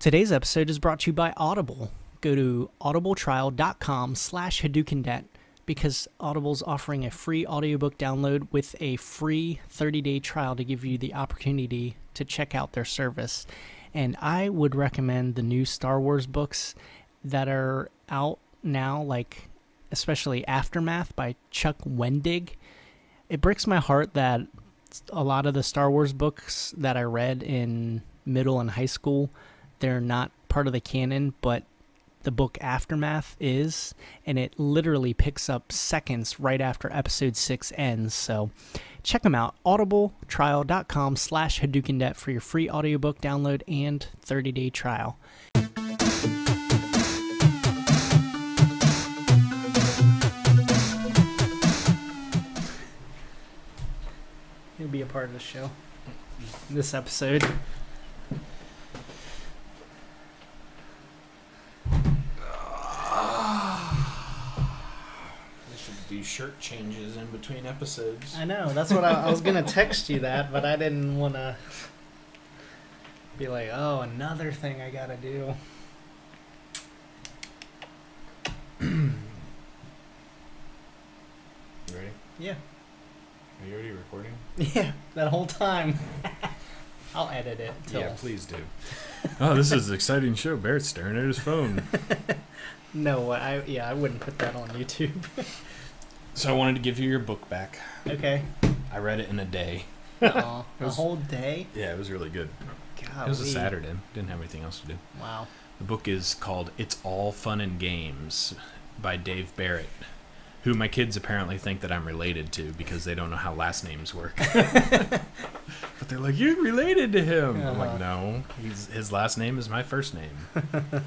Today's episode is brought to you by Audible. Go to audibletrial.com slash Hadokendebt because Audible's offering a free audiobook download with a free 30-day trial to give you the opportunity to check out their service. And I would recommend the new Star Wars books that are out now, like especially Aftermath by Chuck Wendig. It breaks my heart that a lot of the Star Wars books that I read in middle and high school, they're not part of the canon, but the book Aftermath is, and it literally picks up seconds right after episode six ends. So check them out, audibletrial.com slash Hadokendebt for your free audiobook download and 30-day trial. He'll be a part of the show. This episode. They should do shirt changes in between episodes. I know. That's what I, I was gonna text you that, but I didn't want to be like, oh, another thing I gotta do. You ready? Yeah, Are you already recording? yeah, that whole time. I'll edit it. Till. Yeah, please do. oh, this is an exciting show. Barrett's staring at his phone. No, I yeah, I wouldn't put that on YouTube. so I wanted to give you your book back. okay. I read it in a day. Aw, It a whole day. Yeah, it was really good. God, It was a Saturday. Didn't have anything else to do. Wow. The book is called It's All Fun and Games by Dave Barrett, who my kids apparently think that I'm related to because they don't know how last names work. but they're like, You're related to him. I'm Uh-huh. like, No, he's, his last name is my first name.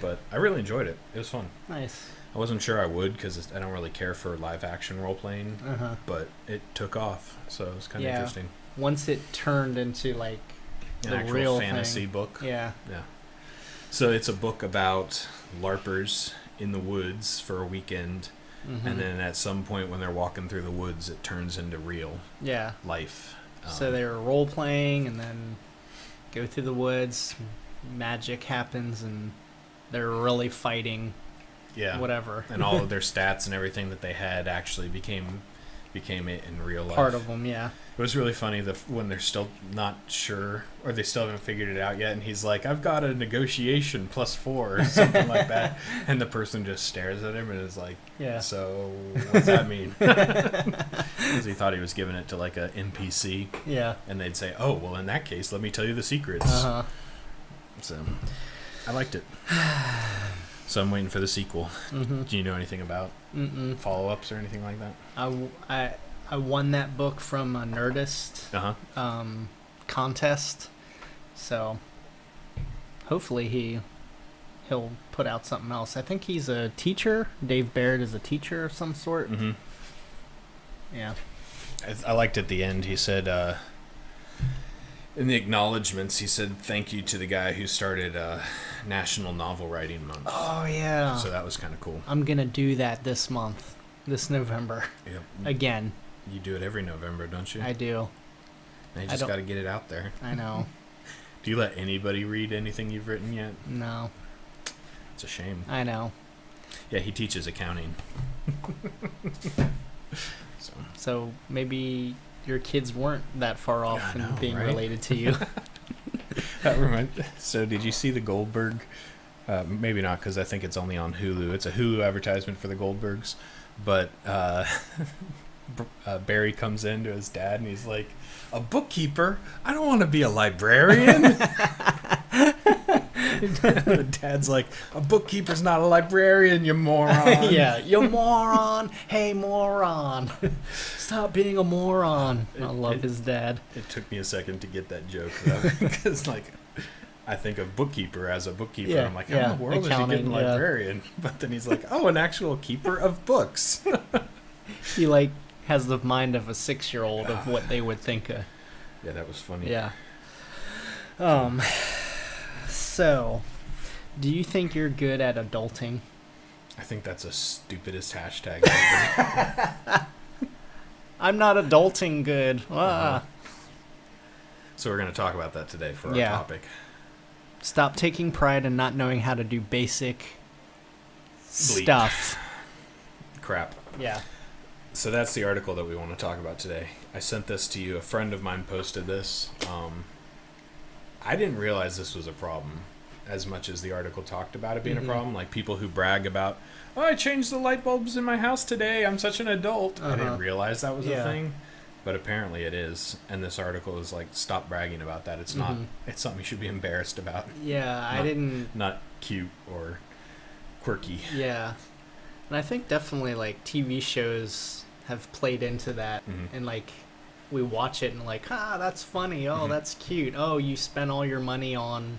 but I really enjoyed it. It was fun. Nice. I wasn't sure I would because I don't really care for live action role playing, Uh huh. but it took off. So it was kind of Yeah. interesting. Once it turned into like An the actual real fantasy thing. book. Yeah. Yeah. So it's a book about LARPers in the woods for a weekend, mhm. and then at some point when they're walking through the woods, it turns into real yeah. life. so Um, they're role playing and then go through the woods. Magic happens and they're really fighting. yeah, Whatever. and all of their stats and everything that they had actually became became it in real life. Part of them, yeah. It was really funny the when they're still not sure or they still haven't figured it out yet, and he's like, "I've got a negotiation plus four or something like that," and the person just stares at him and is like, Yeah. So what's that mean? Because he thought he was giving it to like a NPC, Yeah. and they'd say, "Oh, well, in that case, let me tell you the secrets." Uh huh. So I liked it. So I'm waiting for the sequel. Mm-hmm. Do you know anything about Mm-mm. follow-ups or anything like that? I, I, I won that book from a Nerdist Uh huh. um, contest, so hopefully he he'll put out something else. I think he's a teacher. Dave Barrett is a teacher of some sort. hmm Yeah. I, I liked at the end. He said, uh, in the acknowledgments, he said, "Thank you to the guy who started uh, National Novel Writing Month." Oh yeah. So that was kind of cool. I'm gonna do that this month, this November Yep. again. You do it every November, don't you? I do. And you I just got to get it out there. I know. Do you let anybody read anything you've written yet? No, It's a shame. I know. Yeah, he teaches accounting. so So maybe your kids weren't that far off Yeah, I in know, being right? related to you. that So did you see the Goldberg? Uh, maybe not because I think it's only on Hulu. It's a Hulu advertisement for the Goldbergs, but uh, uh, Barry comes in to his dad and he's like, "A bookkeeper? I don't want to be a librarian." the dad's like, "A bookkeeper's not a librarian, you moron." yeah, you moron. Hey, moron. Stop being a moron. I love it- his dad. It took me a second to get that joke though, because like I think of bookkeeper as a bookkeeper. Yeah, I'm like, how yeah, in the world is he getting yeah. librarian? But then he's like, oh, an actual keeper of books. He like has the mind of a six-year-old of what they would think. Of. yeah, that was funny. Yeah. Um. So, do you think you're good at adulting? I think that's the stupidest hashtag. ever. I'm not adulting good. Ah. Uh-huh. so we're gonna talk about that today for our Yeah. topic. Stop taking pride in not knowing how to do basic Bleep. stuff. Crap. Yeah. So that's the article that we want to talk about today. I sent this to you. A friend of mine posted this. Um, I didn't realize this was a problem as much as the article talked about it being Mhm. a problem. Like people who brag about, oh, I changed the light bulbs in my house today. I'm such an adult. I Uh-huh. didn't realize that was Yeah. a thing. But apparently it is. And this article is like, stop bragging about that. It's not, Mhm. it's something you should be embarrassed about. Yeah, I didn't. Not cute or quirky. Yeah. And I think definitely like TV shows have played into that. Mhm. And like we watch it and like, ah, that's funny. Oh, Mhm. that's cute. Oh, you spent all your money on,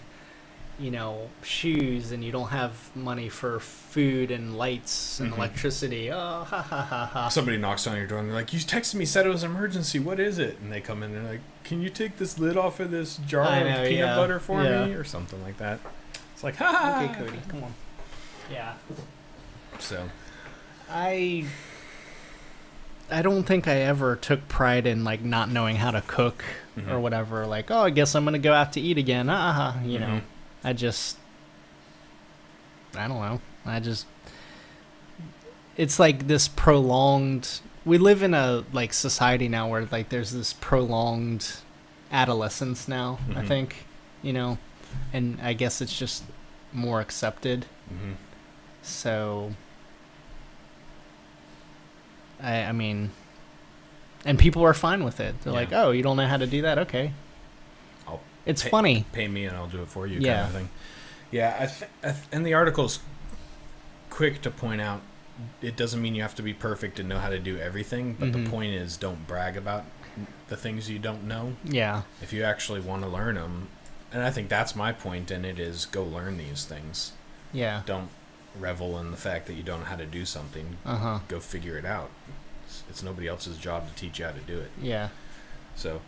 you know, shoes and you don't have money for food and lights and Mhm. electricity. Oh, ha ha ha ha. Somebody knocks on your door and they're like, "You texted me, said it was an emergency. What is it?" And they come in and they're like, "Can you take this lid off of this jar I of peanut yeah, butter for yeah. me?" or something like that. It's like, ha. Okay, Cody, come on. Yeah. So I I don't think I ever took pride in like not knowing how to cook or Mhm. whatever. Like, oh, I guess I'm gonna go out to eat again. Ah, you know. Mhm. I just I don't know. I just it's like this prolonged we live in a like society now where like there's this prolonged adolescence now, I Mhm. think, you know. And I guess it's just more accepted. Mhm. So I I mean and people are fine with it. They're Yeah. like, "Oh, you don't know how to do that? Okay." I'll It's pay- funny. pay me and I'll do it for you, Yeah. kind of thing. Yeah, I th- I th- and the article's quick to point out it doesn't mean you have to be perfect and know how to do everything, but Mhm. the point is don't brag about the things you don't know. Yeah. If you actually want to learn them, and I think that's my point, and it is go learn these things. Yeah. Don't revel in the fact that you don't know how to do something. Uh-huh. Go figure it out. It's, it's nobody else's job to teach you how to do it. Yeah. So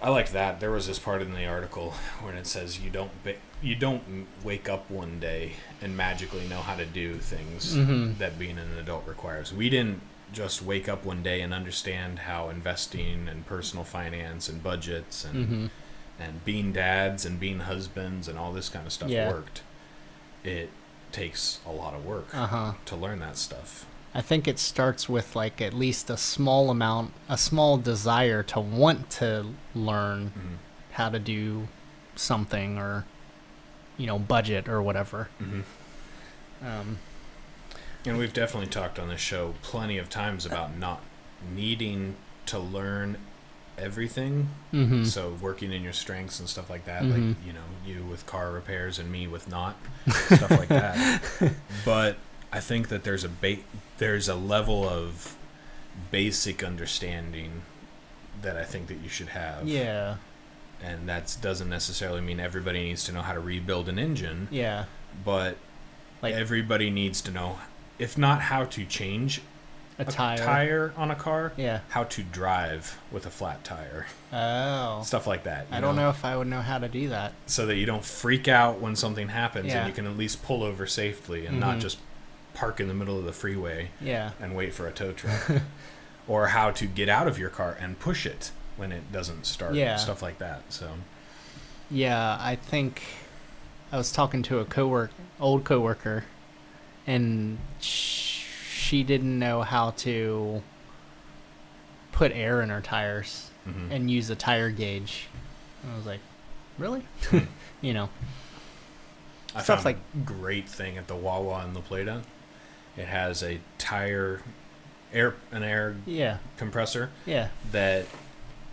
I like that. There was this part in the article when it says you don't ba- you don't wake up one day and magically know how to do things Mhm. that being an adult requires. We didn't just wake up one day and understand how investing and personal finance and budgets and Mhm. and being dads and being husbands and all this kind of stuff Yeah. worked. It takes a lot of work Uh-huh. to learn that stuff. I think it starts with like at least a small amount, a small desire to want to learn Mhm. how to do something or you know, budget or whatever. Mhm. Um And we've definitely talked on this show plenty of times about not needing to learn everything. mhm. So working in your strengths and stuff like that, Mhm. like you know, you with car repairs and me with not stuff like that. But I think that there's a ba- there's a level of basic understanding that I think that you should have. yeah. And that doesn't necessarily mean everybody needs to know how to rebuild an engine, Yeah. but Like everybody needs to know if not how to change a tire. tire on a car, Yeah. how to drive with a flat tire, Oh. stuff like that. I don't know if I would know how to do that. So that you don't freak out when something happens, Yeah. and you can at least pull over safely and not Mhm. just park in the middle of the freeway Yeah. and wait for a tow truck. or how to get out of your car and push it when it doesn't start. Yeah. Stuff like that. So Yeah, I think I was talking to a cowork, old coworker, and sh- she didn't know how to put air in her tires mhm. and use a tire gauge. I was like, really? you know, I stuff like- a great thing at the Wawa in La Plata. It has a tire air an air yeah, compressor yeah. that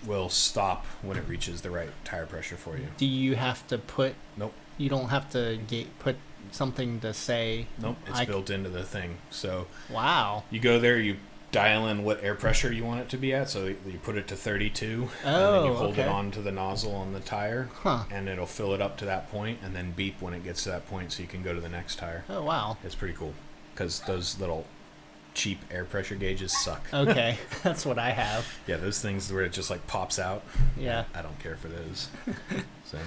will stop when it reaches the right tire pressure for you. Do you have to put? Nope. You don't have to ga- put something to say. Nope, it's I- built into the thing. So Wow. you go there, you dial in what air pressure you want it to be at. So you put it to 32, and then Oh, you hold it okay. onto the nozzle on the tire, Huh. and it'll fill it up to that point, and then beep when it gets to that point, so you can go to the next tire. Oh wow. It's pretty cool because those little cheap air pressure gauges suck. Okay, that's what I have. Yeah, those things where it just like pops out. Yeah. I don't care for those. so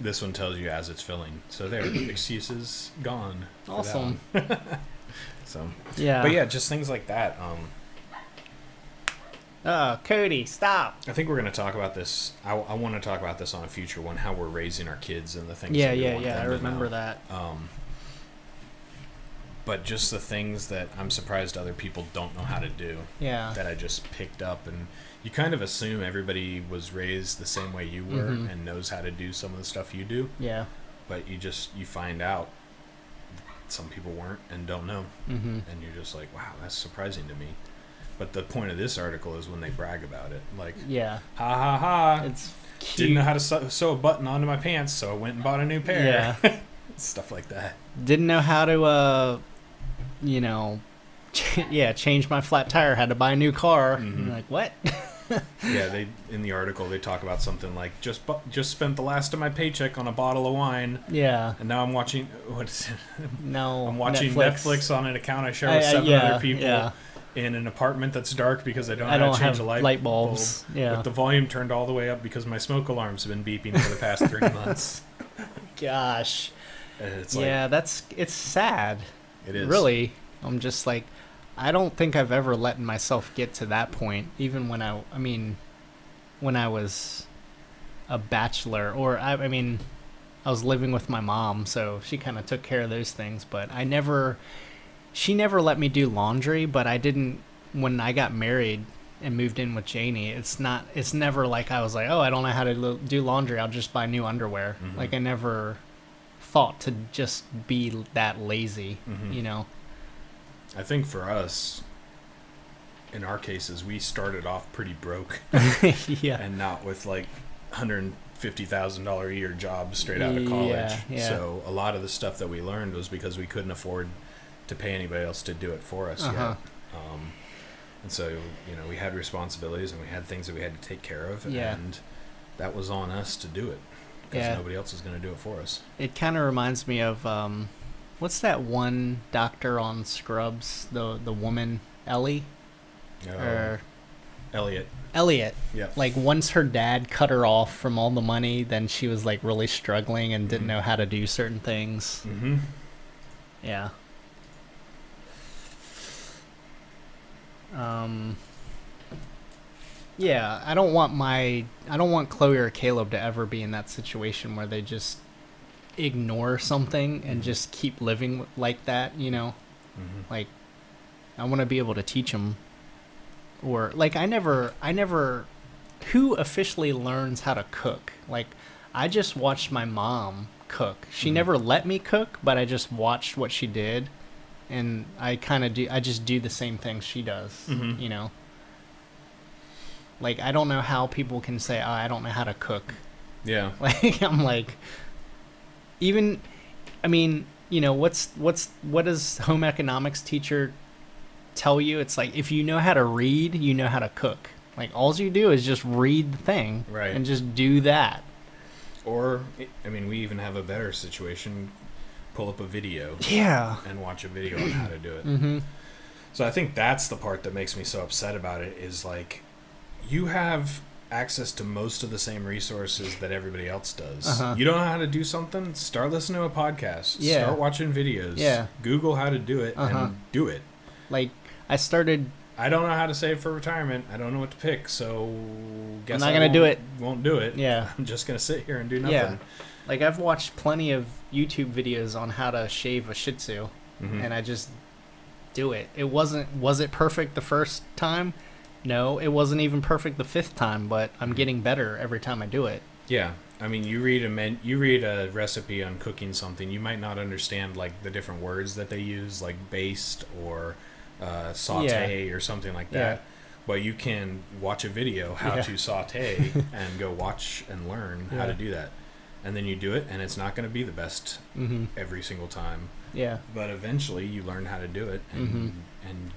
this one tells you as it's filling. So there, excuses gone. Awesome. so, Yeah. but yeah, just things like that. Um, Uh, Cody, stop. I think we're going to talk about this. I, I want to talk about this on a future one. How we're raising our kids and the things. Yeah, that we yeah, want yeah. them I remember know. that. Um, but just the things that I'm surprised other people don't know how to do Yeah. that I just picked up, and you kind of assume everybody was raised the same way you were Mhm. and knows how to do some of the stuff you do, Yeah. but you just you find out some people weren't and don't know, Mm-hmm. and you're just like, wow, that's surprising to me. But the point of this article is when they brag about it, like, Yeah. ha ha ha, It's cute. didn't know how to sew, sew a button onto my pants, so I went and bought a new pair. Yeah. Stuff like that. Didn't know how to, uh, you know, yeah, change my flat tire. Had to buy a new car. Mhm. Like, what? Yeah, they in the article they talk about something like just bu- just spent the last of my paycheck on a bottle of wine, yeah. and now I'm watching what is it? No. I'm watching Netflix, on an account I share with I- seven yeah, other people Yeah. in an apartment that's dark because I don't I don't change have a light, light, bulbs. bulb, Yeah. with the volume turned all the way up because my smoke alarms have been beeping for the past three months. Gosh. It's like yeah, that's it's sad. It is Really, I'm just like, I don't think I've ever let myself get to that point. Even when I, I mean, when I was a bachelor, or I, I mean, I was living with my mom, so she kind of took care of those things. But I never, she never let me do laundry. But I didn't when I got married and moved in with Janie. It's not. It's never like I was like, oh, I don't know how to do laundry. I'll just buy new underwear. Mhm. Like I never thought to just be that lazy. Mhm. You know. I think for us, in our cases, we started off pretty broke yeah. and not with like hundred fifty thousand dollar a year jobs straight out of college. Yeah, yeah. So a lot of the stuff that we learned was because we couldn't afford to pay anybody else to do it for us Uh-huh. Um, and so you know we had responsibilities and we had things that we had to take care of, Yeah. and that was on us to do it because Yeah. nobody else is going to do it for us. It kind of reminds me of um, what's that one doctor on Scrubs? The the woman Ellie Uh, or Elliot, Elliot. yeah, Like once her dad cut her off from all the money, then she was like really struggling and didn't Mhm. know how to do certain things. mm-hmm. Yeah. Um. Yeah, I don't want my I don't want Chloe or Caleb to ever be in that situation where they just ignore something and Mhm. just keep living like that, you know? Mm-hmm. Like I want to be able to teach them or like I never I never who officially learns how to cook? Like I just watched my mom cook. She Mhm. never let me cook, but I just watched what she did and I kind of do I just do the same things she does, Mhm. you know. Like I don't know how people can say, oh, "I don't know how to cook." yeah, Like I'm like even I mean, you know, what's what's what does home economics teacher tell you? It's like if you know how to read, you know how to cook. Like all you do is just read the thing Right. and just do that. Or, I mean, we even have a better situation. Pull up a video Yeah. and watch a video on how to do it. Mhm. So I think that's the part that makes me so upset about it is like, you have access to most of the same resources that everybody else does. Uh-huh. You don't know how to do something? Start listening to a podcast. Yeah. Start watching videos. Yeah. Google how to do it Uh-huh. and do it. Like I started I don't know how to save for retirement. I don't know what to pick, so guess not I gonna do it. Won't do it. Yeah. I'm just gonna sit here and do nothing. Yeah. like I've watched plenty of YouTube videos on how to shave a Shih Tzu. Mhm. and I just do it. It wasn't was it perfect the first time? No, it wasn't even perfect the fifth time, but I'm getting better every time I do it. Yeah, I mean, you read a men- you read a recipe on cooking something, you might not understand like the different words that they use, like baste or uh, saute or something like that. Yeah. But you can watch a video how Yeah. to saute and go watch and learn how to do that, and then you do it, and it's not going to be the best Mm-hmm. every single time, Yeah. but eventually you learn how to do it, and Mhm. and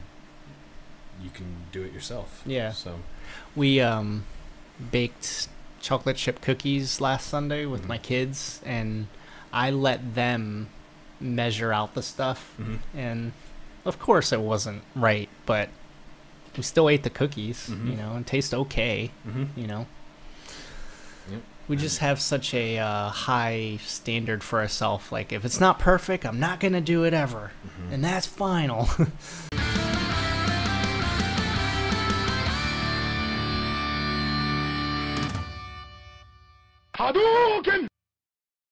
you can do it yourself. Yeah. So We um baked chocolate chip cookies last Sunday with Mhm. my kids and I let them measure out the stuff mhm. and of course it wasn't right, but we still ate the cookies, Mhm. you know, and taste okay, Mhm. you know. Yep. We just have such a uh, high standard for ourselves. Like, if it's not perfect, I'm not gonna do it ever, Mhm. and that's final. Hadouken!